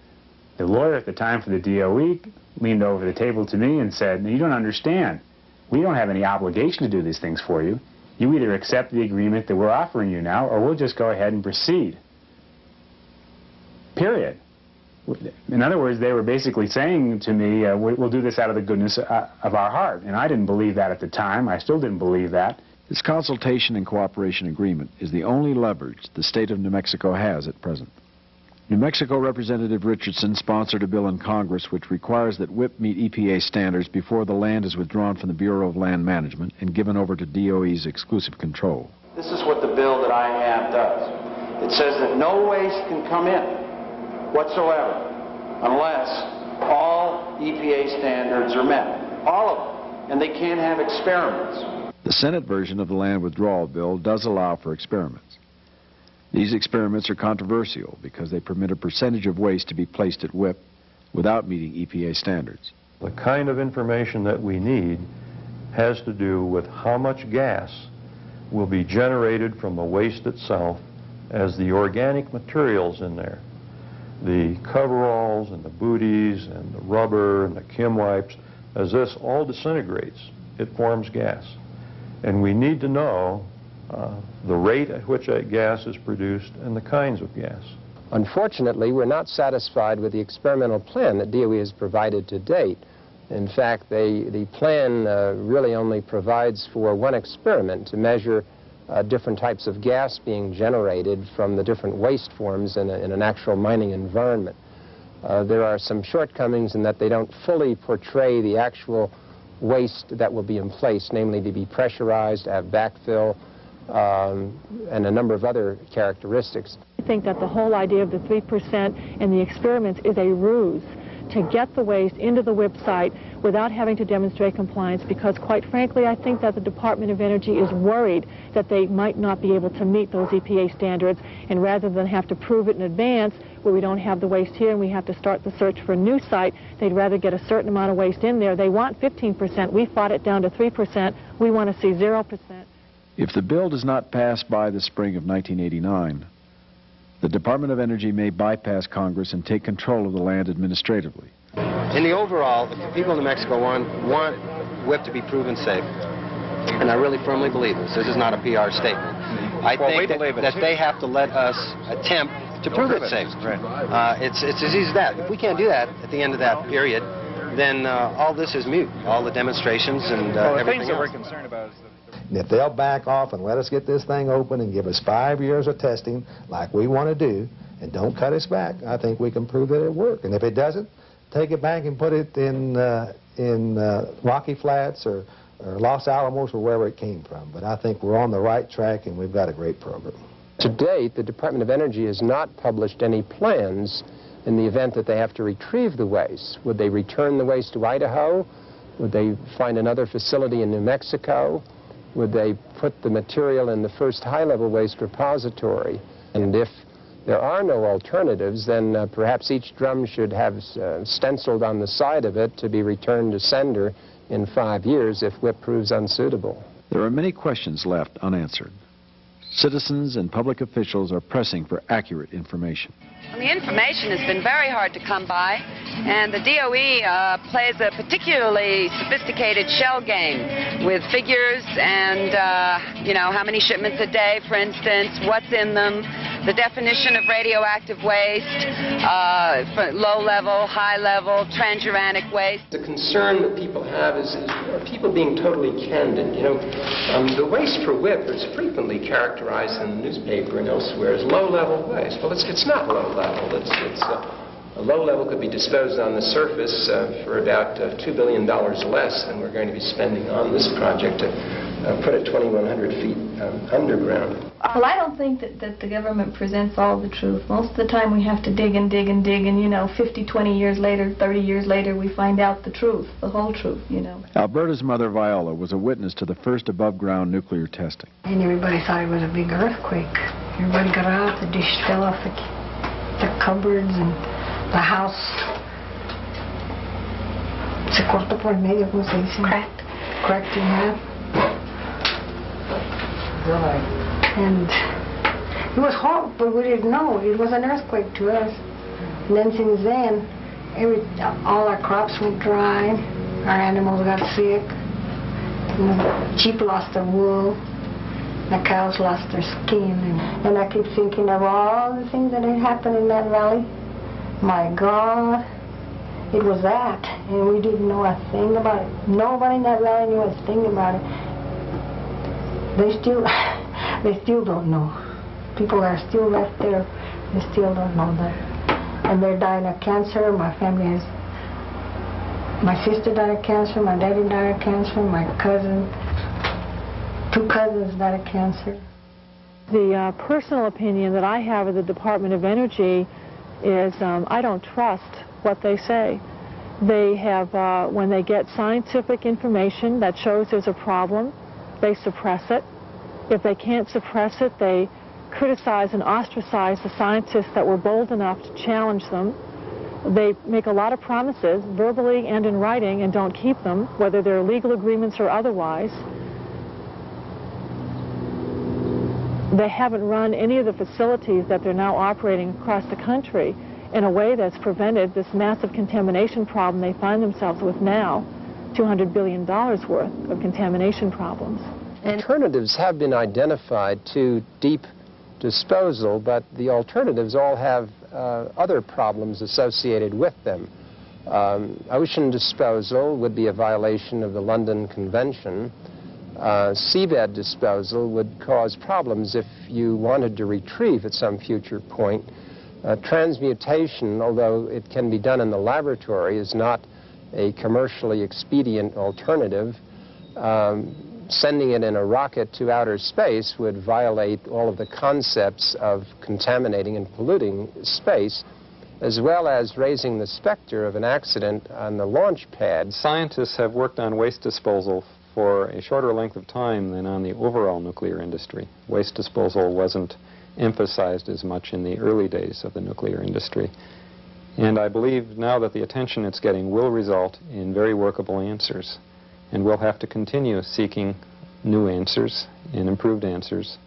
the lawyer at the time for the DOE leaned over the table to me and said, you don't understand. We don't have any obligation to do these things for you. You either accept the agreement that we're offering you now, or we'll just go ahead and proceed. Period. In other words, they were basically saying to me, uh, we'll do this out of the goodness uh, of our heart. And I didn't believe that at the time. I still didn't believe that. This consultation and cooperation agreement is the only leverage the state of New Mexico has at present. New Mexico Representative Richardson sponsored a bill in Congress which requires that WIPP meet EPA standards before the land is withdrawn from the Bureau of Land Management and given over to DOE's exclusive control. This is what the bill that I have does. It says that no waste can come in whatsoever unless all EPA standards are met. All of them. And they can't have experiments. The Senate version of the land withdrawal bill does allow for experiments. These experiments are controversial because they permit a percentage of waste to be placed at WIPP without meeting EPA standards. The kind of information that we need has to do with how much gas will be generated from the waste itself as the organic materials in there. The coveralls and the booties and the rubber and the chem wipes, as this all disintegrates, it forms gas. And we need to know uh, the rate at which that gas is produced and the kinds of gas. Unfortunately, we're not satisfied with the experimental plan that DOE has provided to date. In fact, they, the plan uh, really only provides for one experiment to measure uh, different types of gas being generated from the different waste forms in, a, in an actual mining environment. Uh, there are some shortcomings in that they don't fully portray the actual waste that will be in place, namely to be pressurized, have backfill, um, and a number of other characteristics. I think that the whole idea of the 3% and the experiments is a ruse to get the waste into the WIPP site without having to demonstrate compliance because quite frankly I think that the Department of Energy is worried that they might not be able to meet those EPA standards and rather than have to prove it in advance where we don't have the waste here and we have to start the search for a new site, they'd rather get a certain amount of waste in there. They want 15%. We fought it down to 3%. We want to see 0%. If the bill does not pass by the spring of 1989, the Department of Energy may bypass Congress and take control of the land administratively. In the overall, the people of New Mexico want, want WIPP to be proven safe, and I really firmly believe this, this is not a PR statement, I well, think that, that they have to let us attempt to prove it's safe. Right. Uh, it's, it's as easy as that. If we can't do that at the end of that period, then uh, all this is mute. All the demonstrations and uh, well, the everything things that else. we're concerned about is and if they'll back off and let us get this thing open and give us five years of testing like we want to do and don't cut us back, I think we can prove that it worked. And if it doesn't, take it back and put it in, uh, in uh, Rocky Flats or, or Los Alamos or wherever it came from. But I think we're on the right track and we've got a great program. To date, the Department of Energy has not published any plans in the event that they have to retrieve the waste. Would they return the waste to Idaho? Would they find another facility in New Mexico? would they put the material in the first high-level waste repository? And if there are no alternatives, then uh, perhaps each drum should have uh, stenciled on the side of it to be returned to sender in five years if WIPP proves unsuitable. There are many questions left unanswered. Citizens and public officials are pressing for accurate information. Well, the information has been very hard to come by, and the DOE uh, plays a particularly sophisticated shell game with figures and, uh, you know, how many shipments a day, for instance, what's in them, the definition of radioactive waste, uh, low level, high level, transuranic waste. The concern that people have is, is are people being totally candid. You know, um, the waste for WIPP is frequently characterized in the newspaper and elsewhere as low level waste. Well, it's, it's not low level. It's, it's uh, a low level could be disposed on the surface uh, for about uh, $2 billion less than we're going to be spending on this project to uh, put it 2,100 feet um, underground. Well, I don't think that, that the government presents all the truth. Most of the time we have to dig and dig and dig, and, you know, 50, 20 years later, 30 years later, we find out the truth, the whole truth, you know. Alberta's mother, Viola, was a witness to the first above-ground nuclear testing. And everybody thought it was a big earthquake. Everybody got out, the dish fell off the, the cupboards, and the house se cortó por el medio, ¿cómo se dice? Cracked. Cracked in half. And it was horrible, but we didn't know. It was an earthquake to us. And then since then, every all our crops went dry. Our animals got sick. And sheep lost their wool. The cows lost their skin. And, I keep thinking of all the things that had happened in that valley. My God, it was that, and we didn't know a thing about it. Nobody in that valley knew a thing about it. They still, they still don't know. People are still left there. They still don't know that, and they're dying of cancer. My family has. My sister died of cancer. My daddy died of cancer. My cousin, two cousins died of cancer. The uh, personal opinion that I have of the Department of Energy is um, I don't trust what they say. They have, uh, when they get scientific information that shows there's a problem, they suppress it. If they can't suppress it, they criticize and ostracize the scientists that were bold enough to challenge them. They make a lot of promises, verbally and in writing, and don't keep them, whether they're legal agreements or otherwise. They haven't run any of the facilities that they're now operating across the country in a way that's prevented this massive contamination problem they find themselves with now, $200 billion worth of contamination problems. Alternatives have been identified to deep disposal, but the alternatives all have uh, other problems associated with them. Um, ocean disposal would be a violation of the London Convention. Uh, seabed disposal would cause problems if you wanted to retrieve at some future point. Uh, transmutation, although it can be done in the laboratory, is not a commercially expedient alternative. Um, sending it in a rocket to outer space would violate all of the concepts of contaminating and polluting space, as well as raising the specter of an accident on the launch pad. Scientists have worked on waste disposal for a shorter length of time than on the overall nuclear industry. Waste disposal wasn't emphasized as much in the early days of the nuclear industry. And I believe now that the attention it's getting will result in very workable answers. And we'll have to continue seeking new answers and improved answers.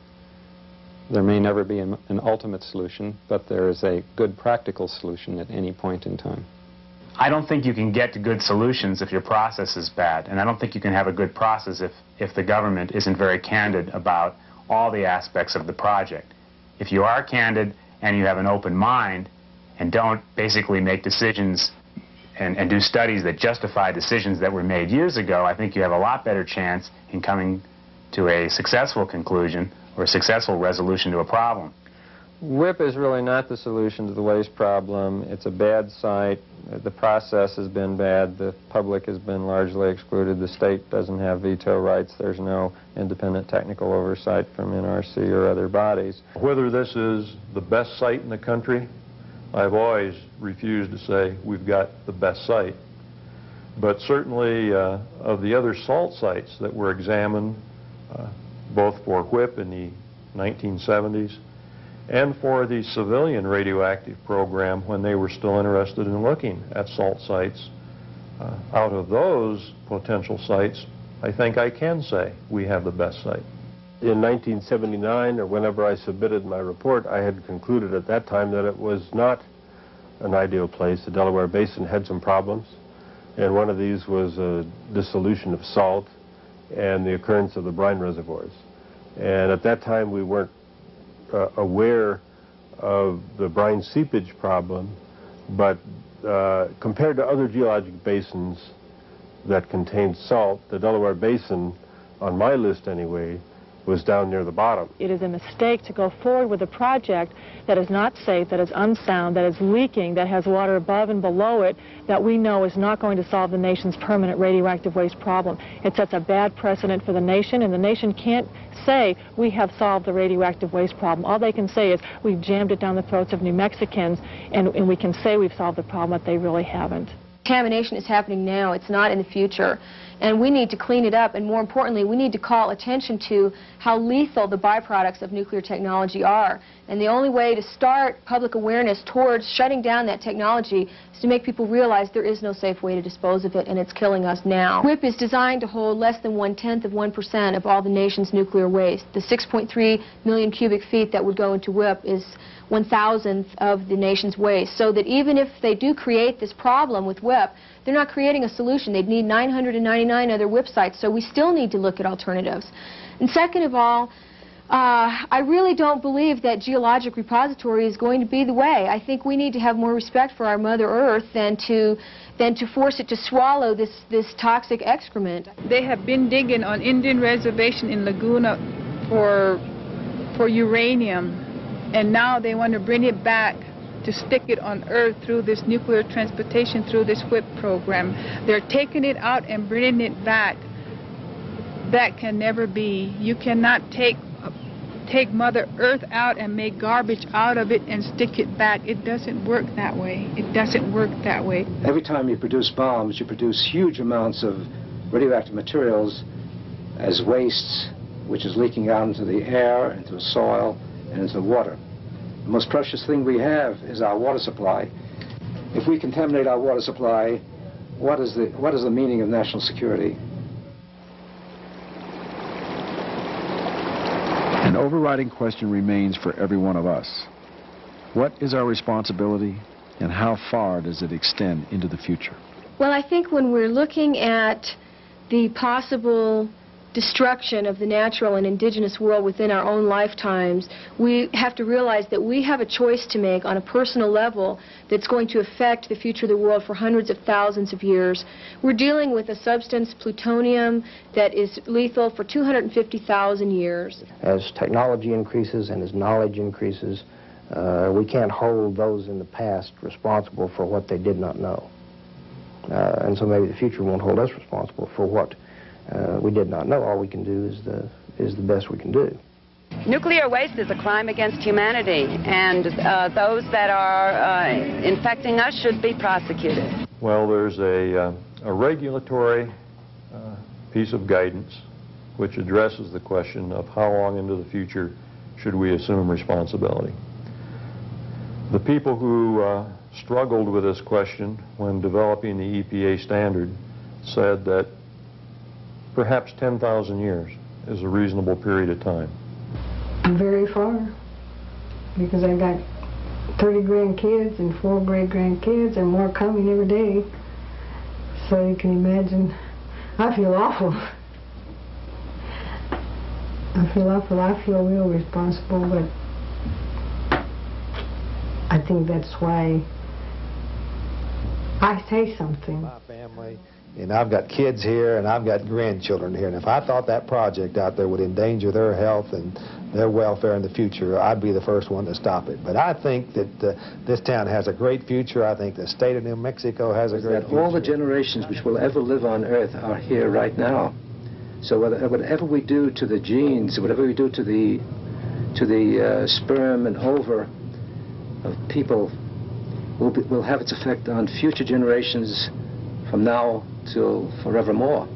There may never be an, ultimate solution, but there is a good practical solution at any point in time. I don't think you can get to good solutions if your process is bad. And I don't think you can have a good process if, if the government isn't very candid about all the aspects of the project. If you are candid and you have an open mind and don't basically make decisions and, and do studies that justify decisions that were made years ago, I think you have a lot better chance in coming to a successful conclusion or a successful resolution to a problem. WIPP is really not the solution to the waste problem. It's a bad site. The process has been bad. The public has been largely excluded. The state doesn't have veto rights. There's no independent technical oversight from NRC or other bodies. Whether this is the best site in the country, I've always refused to say we've got the best site. But certainly uh, of the other salt sites that were examined, uh, both for WIPP in the 1970s and for the civilian radioactive program when they were still interested in looking at salt sites. Uh, out of those potential sites, I think I can say we have the best site. In 1979, or whenever I submitted my report, I had concluded at that time that it was not an ideal place. The Delaware Basin had some problems, and one of these was a dissolution of salt and the occurrence of the brine reservoirs. And at that time, we weren't uh, aware of the brine seepage problem, but uh, compared to other geologic basins that contain salt, the Delaware Basin, on my list anyway, was down near the bottom. It is a mistake to go forward with a project that is not safe, that is unsound, that is leaking, that has water above and below it, that we know is not going to solve the nation's permanent radioactive waste problem. It sets a bad precedent for the nation, and the nation can't say we have solved the radioactive waste problem. All they can say is we've jammed it down the throats of New Mexicans, and, and we can say we've solved the problem, but they really haven't. Contamination is happening now. It's not in the future. And we need to clean it up, and more importantly, we need to call attention to how lethal the byproducts of nuclear technology are. And the only way to start public awareness towards shutting down that technology is to make people realize there is no safe way to dispose of it, and it's killing us now. WIPP is designed to hold less than one-tenth of 1% of all the nation's nuclear waste. The 6.3 million cubic feet that would go into WIPP is one thousandth of the nation's waste. So that even if they do create this problem with WIPP, they're not creating a solution. They'd need 999 other WIPP sites, so we still need to look at alternatives. And second of all, uh, I really don't believe that geologic repository is going to be the way. I think we need to have more respect for our Mother Earth than to than to force it to swallow this this toxic excrement. They have been digging on Indian reservation in Laguna for for uranium, and now they want to bring it back to stick it on Earth through this nuclear transportation, through this WIPP program. They're taking it out and bringing it back. That can never be. You cannot take take Mother Earth out and make garbage out of it and stick it back. It doesn't work that way. It doesn't work that way. Every time you produce bombs, you produce huge amounts of radioactive materials as wastes, which is leaking out into the air, into the soil, and into the water. The most precious thing we have is our water supply. If we contaminate our water supply, what is the, what is the meaning of national security? An overriding question remains for every one of us. What is our responsibility and how far does it extend into the future? Well, I think when we're looking at the possible destruction of the natural and indigenous world within our own lifetimes, we have to realize that we have a choice to make on a personal level that's going to affect the future of the world for hundreds of thousands of years. We're dealing with a substance, plutonium, that is lethal for 250,000 years. As technology increases and as knowledge increases, uh, we can't hold those in the past responsible for what they did not know. Uh, and so maybe the future won't hold us responsible for what uh, we did not know. All we can do is the, is the best we can do. Nuclear waste is a crime against humanity, and uh, those that are uh, infecting us should be prosecuted. Well, there's a, uh, a regulatory uh, piece of guidance which addresses the question of how long into the future should we assume responsibility. The people who uh, struggled with this question when developing the EPA standard said that perhaps 10,000 years is a reasonable period of time. Very far, because I got 30 grandkids and four great grandkids and more coming every day. So you can imagine, I feel awful. I feel awful. I feel real responsible, but I think that's why I say something. My family, and I've got kids here, and I've got grandchildren here, and if I thought that project out there would endanger their health and their welfare in the future, I'd be the first one to stop it. But I think that uh, this town has a great future. I think the state of New Mexico has a great that future. all the generations which will ever live on Earth are here right now. So whatever we do to the genes, whatever we do to the to the uh, sperm and ova of people will, be, will have its effect on future generations from now till forevermore.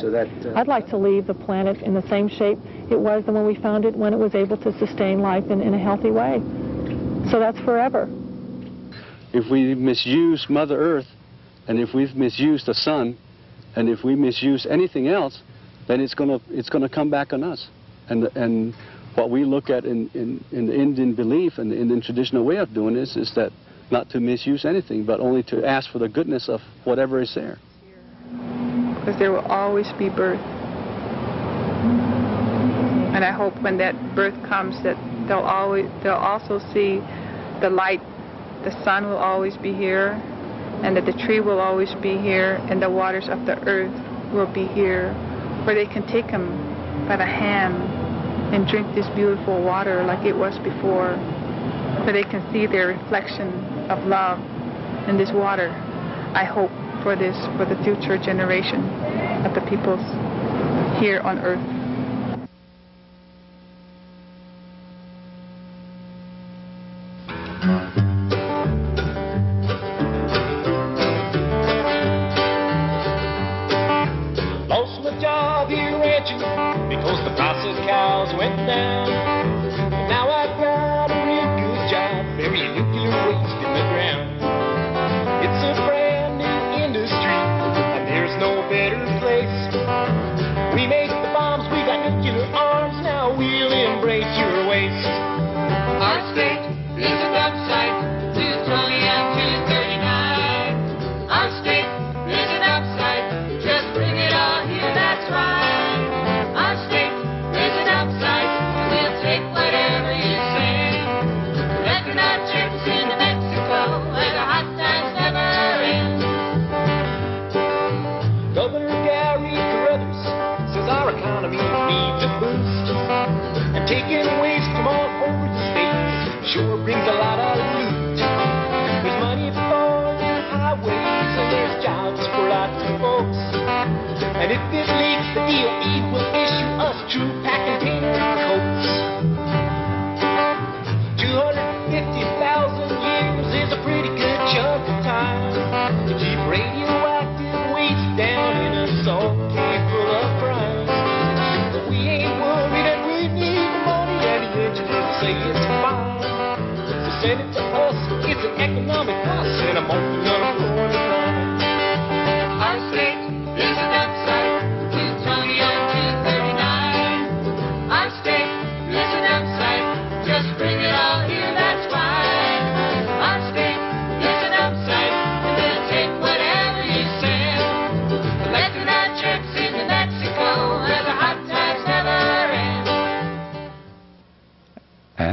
So that uh, I'd like to leave the planet in the same shape it was when we found it when it was able to sustain life in, in a healthy way. So that's forever. If we misuse Mother Earth, and if we've misused the sun, and if we misuse anything else, then it's gonna it's gonna come back on us. And and what we look at in, in, in the Indian belief and in the Indian traditional way of doing this is that not to misuse anything, but only to ask for the goodness of whatever is there. Because there will always be birth. And I hope when that birth comes that they'll always they'll also see the light, the sun will always be here, and that the tree will always be here, and the waters of the earth will be here, where they can take them by the hand and drink this beautiful water like it was before, where they can see their reflection of love in this water. I hope for this for the future generation of the peoples here on earth. Say it's fine. So send it to us, it's an economic loss and I'm on the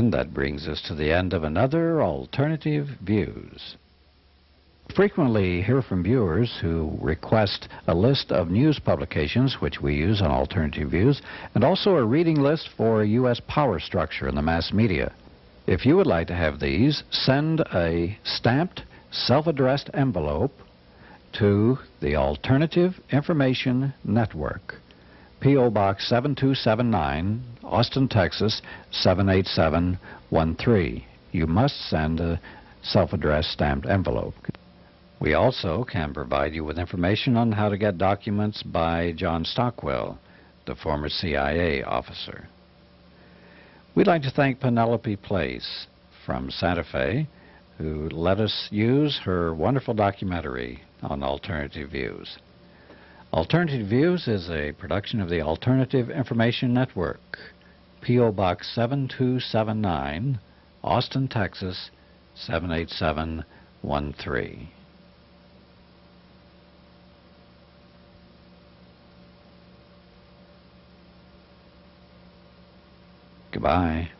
And that brings us to the end of another Alternative Views. Frequently hear from viewers who request a list of news publications which we use on Alternative Views and also a reading list for U.S. power structure in the mass media. If you would like to have these, send a stamped, self-addressed envelope to the Alternative Information Network, P.O. Box 7279, Austin, Texas 78713. You must send a self-addressed stamped envelope. We also can provide you with information on how to get documents by John Stockwell, the former CIA officer. We'd like to thank Penelope Place from Santa Fe, who let us use her wonderful documentary on Alternative Views. Alternative Views is a production of the Alternative Information Network, P.O. Box 7279, Austin, Texas 78713. Goodbye.